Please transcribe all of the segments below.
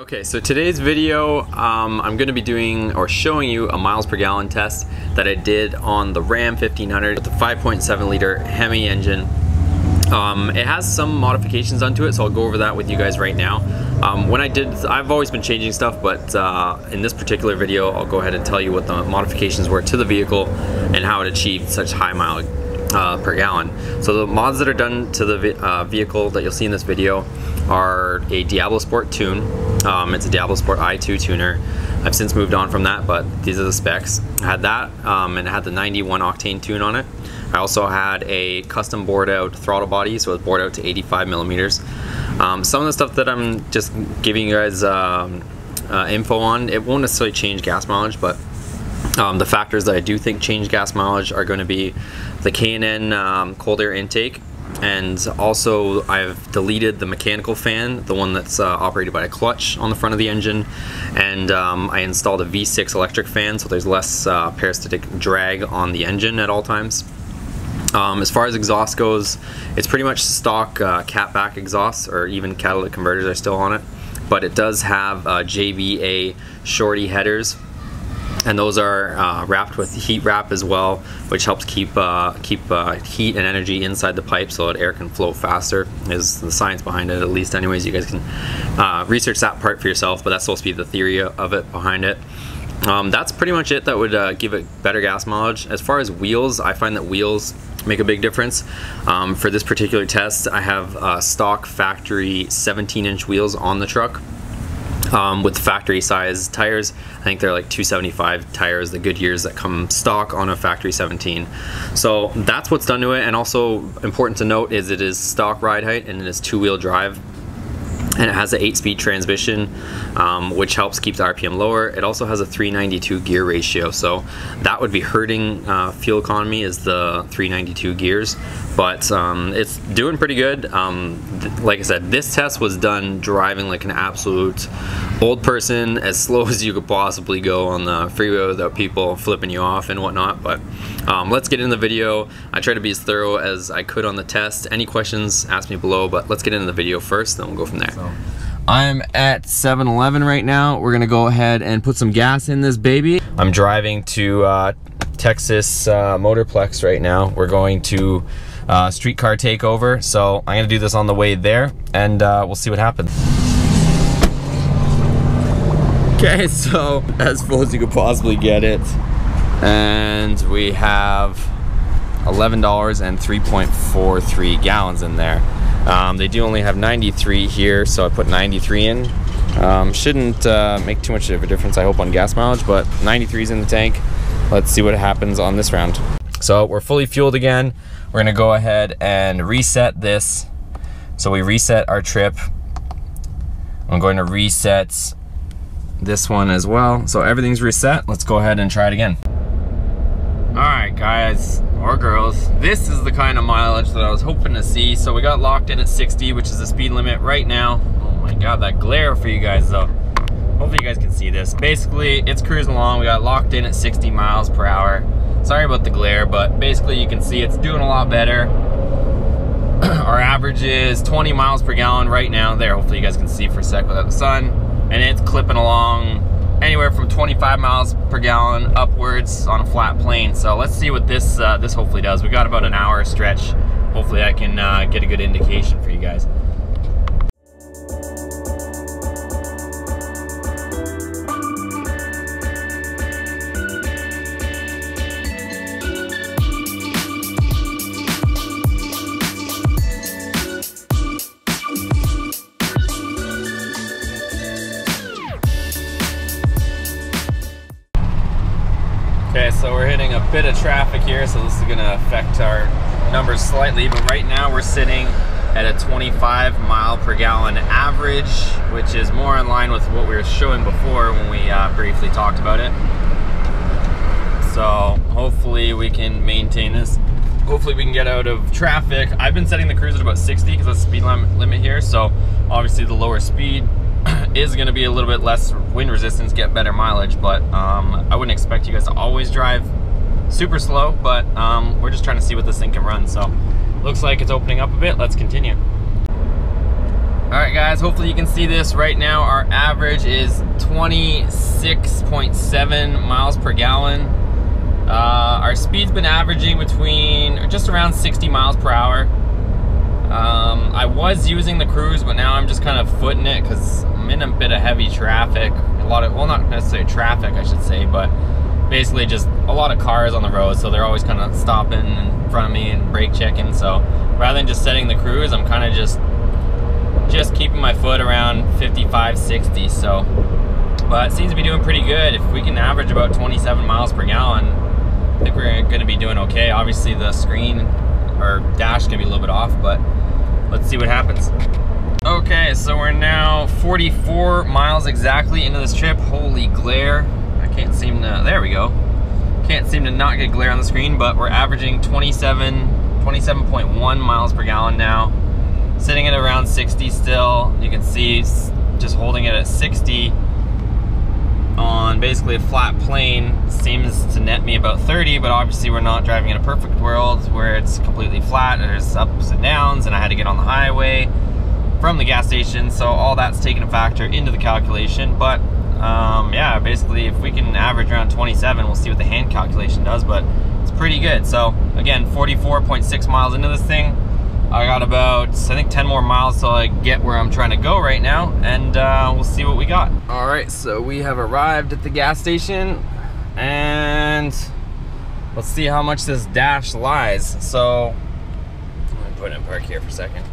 Okay, so today's video, um, I'm going to be doing or showing you a miles per gallon test that I did on the Ram 1500 with the 5.7 liter Hemi engine. Um, it has some modifications onto it, so I'll go over that with you guys right now. Um, when I did, I've always been changing stuff, but uh, in this particular video, I'll go ahead and tell you what the modifications were to the vehicle and how it achieved such high mileage uh, per gallon. So the mods that are done to the uh, vehicle that you'll see in this video are a Diablo Sport tune. Um, it's a Diablo Sport i2 tuner. I've since moved on from that, but these are the specs. I had that um, and it had the 91 octane tune on it. I also had a custom bored out throttle body, so it's bored out to 85 millimeters. Um, some of the stuff that I'm just giving you guys um, uh, info on, it won't necessarily change gas mileage, but um, the factors that I do think change gas mileage are going to be the K&N um, cold air intake and also I've deleted the mechanical fan, the one that's uh, operated by a clutch on the front of the engine, and um, I installed a V6 electric fan so there's less uh, parasitic drag on the engine at all times. Um, as far as exhaust goes, it's pretty much stock uh, catback exhaust or even catalytic converters are still on it, but it does have uh, JBA shorty headers and those are uh, wrapped with heat wrap as well which helps keep uh, keep uh, heat and energy inside the pipe so that air can flow faster is the science behind it at least anyways. You guys can uh, research that part for yourself but that's supposed to be the theory of it behind it. Um, that's pretty much it that would uh, give it better gas mileage. As far as wheels I find that wheels make a big difference. Um, for this particular test I have uh, stock factory 17 inch wheels on the truck um, with factory size tires. I think they're like 275 tires, the Goodyears that come stock on a factory 17. So that's what's done to it. And also important to note is it is stock ride height and it is two wheel drive and it has an 8-speed transmission um, which helps keep the RPM lower. It also has a 392 gear ratio so that would be hurting uh, fuel economy is the 392 gears but um, it's doing pretty good. Um, like I said, this test was done driving like an absolute old person as slow as you could possibly go on the freeway without people flipping you off and whatnot but um, let's get into the video. I try to be as thorough as I could on the test. Any questions, ask me below, but let's get into the video first, then we'll go from there. So, I'm at 7-Eleven right now. We're gonna go ahead and put some gas in this baby. I'm driving to uh, Texas uh, Motorplex right now. We're going to uh, streetcar takeover, so I'm gonna do this on the way there, and uh, we'll see what happens. Okay, so as full as you could possibly get it and we have $11 and 3.43 gallons in there. Um, they do only have 93 here, so I put 93 in. Um, shouldn't uh, make too much of a difference, I hope, on gas mileage, but 93 is in the tank. Let's see what happens on this round. So we're fully fueled again. We're gonna go ahead and reset this. So we reset our trip. I'm going to reset this one as well. So everything's reset. Let's go ahead and try it again. Alright guys, or girls, this is the kind of mileage that I was hoping to see. So we got locked in at 60, which is the speed limit right now. Oh my god, that glare for you guys though. Hopefully you guys can see this. Basically, it's cruising along. We got locked in at 60 miles per hour. Sorry about the glare, but basically you can see it's doing a lot better. Our average is 20 miles per gallon right now. There, hopefully you guys can see for a sec without the sun. And it's clipping along anywhere from 25 miles per gallon upwards on a flat plane. So let's see what this uh, this hopefully does. We got about an hour stretch. Hopefully I can uh, get a good indication for you guys. Affect our numbers slightly, but right now we're sitting at a 25 mile per gallon average, which is more in line with what we were showing before when we uh, briefly talked about it. So hopefully we can maintain this. Hopefully we can get out of traffic. I've been setting the cruise at about 60 because that's the speed limit here, so obviously the lower speed is going to be a little bit less wind resistance, get better mileage, but um, I wouldn't expect you guys to always drive super slow, but um, we're just trying to see what this thing can run. So looks like it's opening up a bit. Let's continue. All right, guys, hopefully you can see this right now. Our average is 26.7 miles per gallon. Uh, our speed's been averaging between just around 60 miles per hour. Um, I was using the cruise, but now I'm just kind of footing it because I'm in a bit of heavy traffic. A lot of, well, not necessarily traffic, I should say, but basically just a lot of cars on the road, so they're always kind of stopping in front of me and brake checking. So rather than just setting the cruise, I'm kind of just just keeping my foot around 55, 60. So, but it seems to be doing pretty good. If we can average about 27 miles per gallon, I think we're going to be doing okay. Obviously, the screen or dash can be a little bit off, but let's see what happens. Okay, so we're now 44 miles exactly into this trip. Holy glare. Can't seem to, there we go. Can't seem to not get glare on the screen, but we're averaging 27, 27.1 miles per gallon now sitting at around 60 still. You can see just holding it at 60 on basically a flat plane seems to net me about 30, but obviously we're not driving in a perfect world where it's completely flat there's ups and downs and I had to get on the highway from the gas station, so all that's taken a factor into the calculation, but um, yeah, basically if we can average around 27, we'll see what the hand calculation does, but it's pretty good. So again, 44.6 miles into this thing, I got about, I think 10 more miles till I get where I'm trying to go right now, and uh, we'll see what we got. All right, so we have arrived at the gas station, and let's see how much this dash lies. So, let me put it in park here for a second.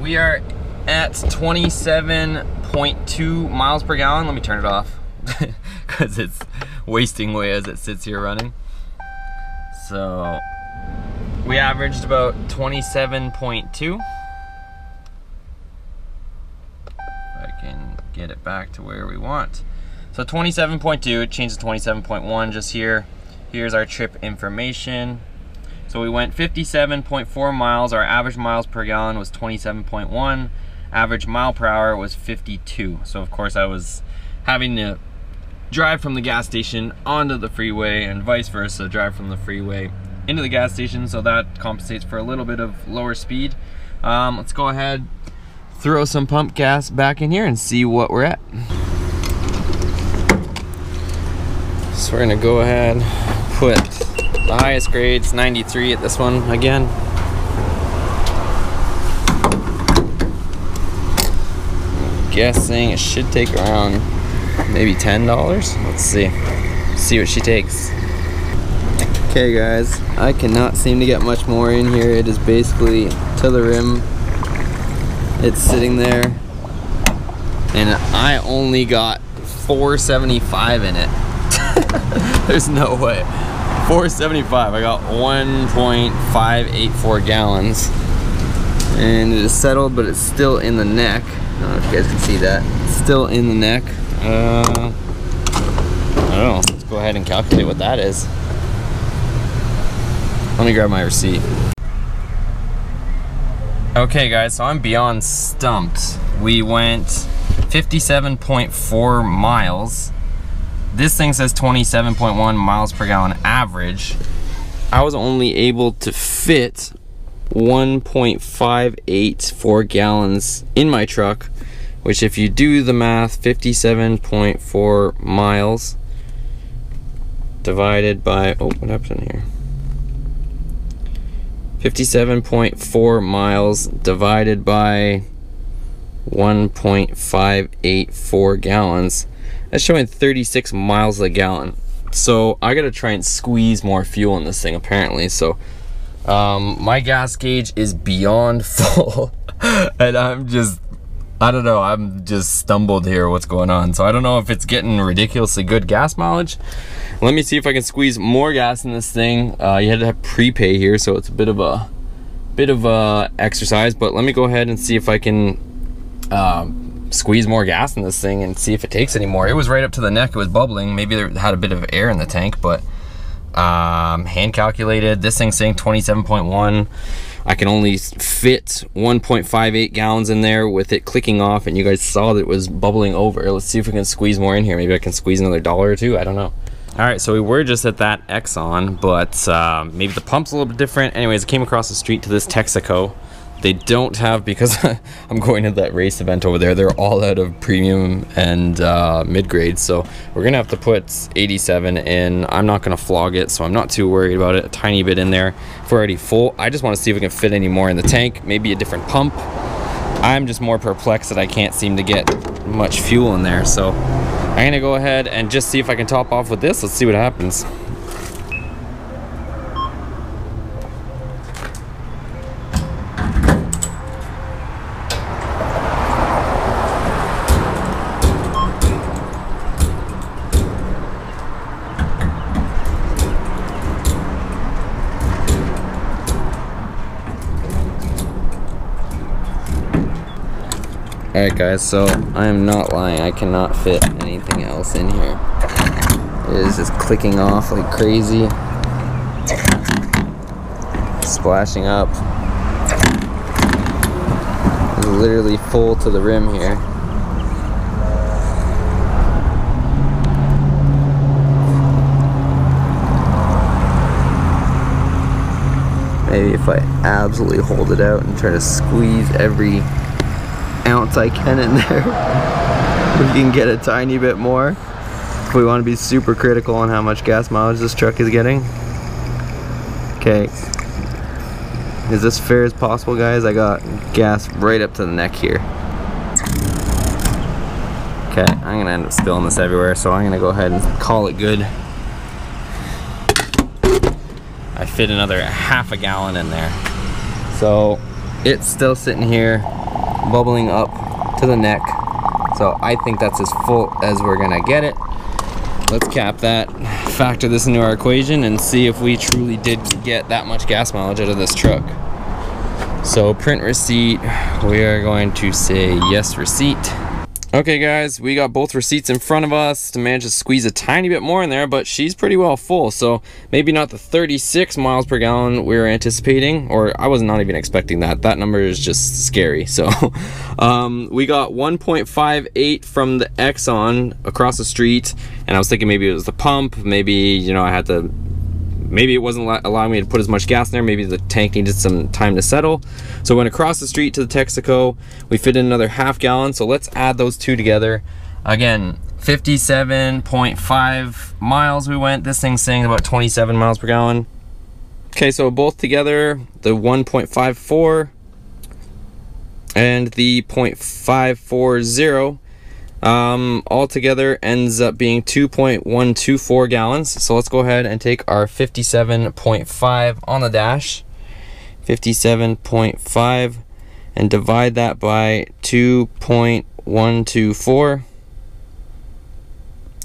We are at 27.2 miles per gallon. Let me turn it off, because it's wasting away as it sits here running. So, we averaged about 27.2. I can get it back to where we want. So 27.2, it changed to 27.1 just here. Here's our trip information. So we went 57.4 miles. Our average miles per gallon was 27.1. Average mile per hour was 52. So of course I was having to drive from the gas station onto the freeway and vice versa, drive from the freeway into the gas station, so that compensates for a little bit of lower speed. Um, let's go ahead, throw some pump gas back in here and see what we're at. So we're gonna go ahead, put the highest grades, 93 at this one again. Guessing it should take around maybe $10. Let's see, see what she takes. Okay guys, I cannot seem to get much more in here. It is basically to the rim. It's sitting there. And I only got 475 in it. There's no way. 475, I got 1.584 gallons. And it is settled, but it's still in the neck. I don't know if you guys can see that. Still in the neck. Uh, I don't know, let's go ahead and calculate what that is. Let me grab my receipt. Okay guys, so I'm beyond stumped. We went 57.4 miles. This thing says 27.1 miles per gallon average. I was only able to fit 1.584 gallons in my truck, which if you do the math, 57.4 miles divided by, oh, what happened here? 57.4 miles divided by 1.584 gallons. That's showing 36 miles a gallon. So I gotta try and squeeze more fuel in this thing apparently. So um, my gas gauge is beyond full and I'm just I don't know, I'm just stumbled here what's going on. So I don't know if it's getting ridiculously good gas mileage. Let me see if I can squeeze more gas in this thing. Uh, you had to have prepay here, so it's a bit of a bit of a exercise, but let me go ahead and see if I can um, squeeze more gas in this thing and see if it takes any more. It was right up to the neck, it was bubbling. Maybe there had a bit of air in the tank, but um, hand calculated. This thing's saying 27.1. I can only fit 1.58 gallons in there with it clicking off and you guys saw that it was bubbling over. Let's see if we can squeeze more in here. Maybe I can squeeze another dollar or two. I don't know. All right, so we were just at that Exxon, but um, maybe the pump's a little bit different. Anyways, I came across the street to this Texaco. They don't have, because I'm going to that race event over there, they're all out of premium and uh, mid-grade. So we're gonna have to put 87 in. I'm not gonna flog it, so I'm not too worried about it. A tiny bit in there. If we're already full, I just wanna see if we can fit any more in the tank, maybe a different pump. I'm just more perplexed that I can't seem to get much fuel in there. So I'm gonna go ahead and just see if I can top off with this. Let's see what happens. Alright guys, so I am not lying, I cannot fit anything else in here. It is just clicking off like crazy. Splashing up. It's literally full to the rim here. Maybe if I absolutely hold it out and try to squeeze every ounce I can in there. we can get a tiny bit more. We want to be super critical on how much gas mileage this truck is getting. Okay. Is this fair as possible, guys? I got gas right up to the neck here. Okay, I'm gonna end up spilling this everywhere, so I'm gonna go ahead and call it good. I fit another half a gallon in there. So it's still sitting here bubbling up to the neck. So I think that's as full as we're gonna get it. Let's cap that, factor this into our equation and see if we truly did get that much gas mileage out of this truck. So print receipt, we are going to say yes receipt. Okay guys, we got both receipts in front of us to manage to squeeze a tiny bit more in there, but she's pretty well full. So maybe not the 36 miles per gallon we were anticipating, or I was not even expecting that. That number is just scary. So um, we got 1.58 from the Exxon across the street, and I was thinking maybe it was the pump, maybe, you know, I had to maybe it wasn't allowing me to put as much gas in there. Maybe the tank needed some time to settle. So went across the street to the Texaco. We fit in another half gallon. So let's add those two together. Again, 57.5 miles we went. This thing's saying about 27 miles per gallon. Okay, so both together, the 1.54 and the 0.540 um, altogether ends up being 2.124 gallons. So let's go ahead and take our 57.5 on the dash, 57.5, and divide that by 2.124.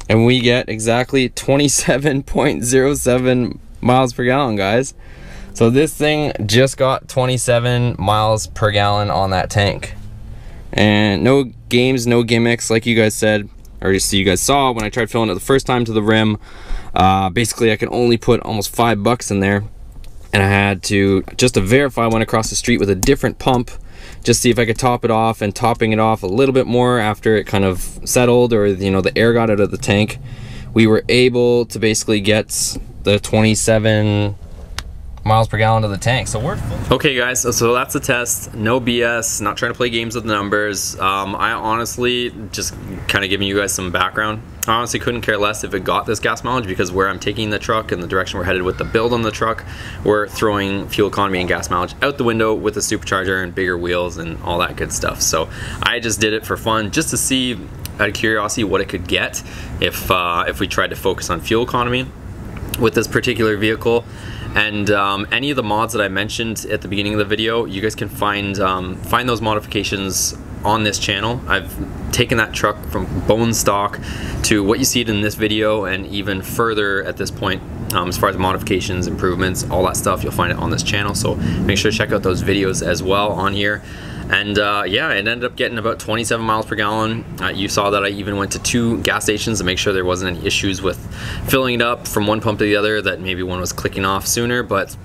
And we get exactly 27.07 miles per gallon, guys. So this thing just got 27 miles per gallon on that tank. And no games, no gimmicks, like you guys said, or so you guys saw when I tried filling it the first time to the rim. Uh, basically, I can only put almost five bucks in there. And I had to, just to verify, I went across the street with a different pump just see if I could top it off and topping it off a little bit more after it kind of settled or you know the air got out of the tank we were able to basically get the 27 miles per gallon to the tank. So we're full. Okay guys, so, so that's the test. No BS, not trying to play games with the numbers. Um, I honestly, just kind of giving you guys some background. I honestly couldn't care less if it got this gas mileage because where I'm taking the truck and the direction we're headed with the build on the truck, we're throwing fuel economy and gas mileage out the window with the supercharger and bigger wheels and all that good stuff. So I just did it for fun, just to see out of curiosity what it could get if uh, if we tried to focus on fuel economy with this particular vehicle. And um, any of the mods that I mentioned at the beginning of the video, you guys can find um, find those modifications on this channel. I've taken that truck from bone stock to what you see it in this video and even further at this point um, as far as modifications, improvements, all that stuff, you'll find it on this channel. So make sure to check out those videos as well on here. And uh, yeah, it ended up getting about 27 miles per gallon. Uh, you saw that I even went to two gas stations to make sure there wasn't any issues with filling it up from one pump to the other, that maybe one was clicking off sooner, but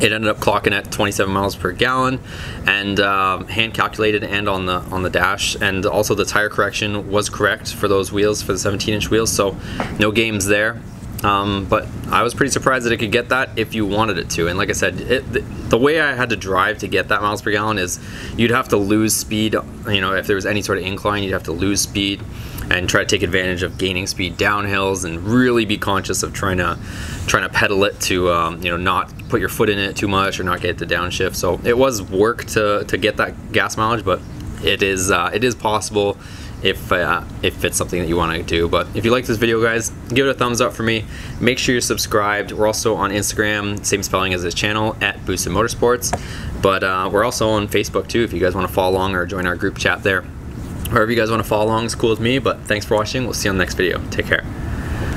it ended up clocking at 27 miles per gallon and uh, hand calculated and on the on the dash and also the tire correction was correct for those wheels for the 17 inch wheels so no games there Um, but I was pretty surprised that it could get that if you wanted it to. And like I said, it, the, way I had to drive to get that miles per gallon is you'd have to lose speed. You know, if there was any sort of incline, you'd have to lose speed and try to take advantage of gaining speed downhills and really be conscious of trying to trying to pedal it to um, you know not put your foot in it too much or not get the downshift. So it was work to to get that gas mileage, but it is uh, it is possible if uh, if it's something that you want to do. But if you like this video, guys, give it a thumbs up for me. Make sure you're subscribed. We're also on Instagram, same spelling as this channel, at Boosted Motorsports. But uh, we're also on Facebook too, if you guys want to follow along or join our group chat there. Wherever you guys want to follow along is cool with me, but thanks for watching. We'll see you on the next video. Take care.